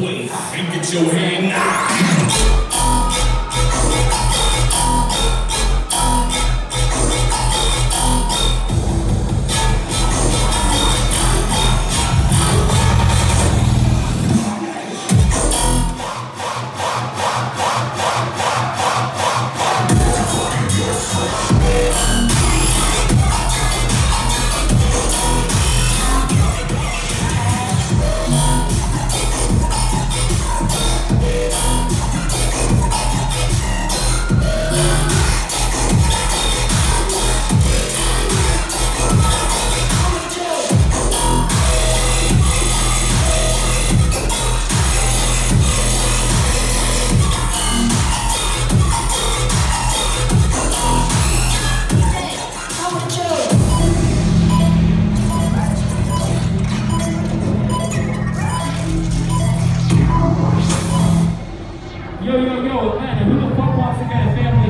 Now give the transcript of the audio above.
place and get your hand knocked. Yo, yo, yo, man, who the fuck wants to get a family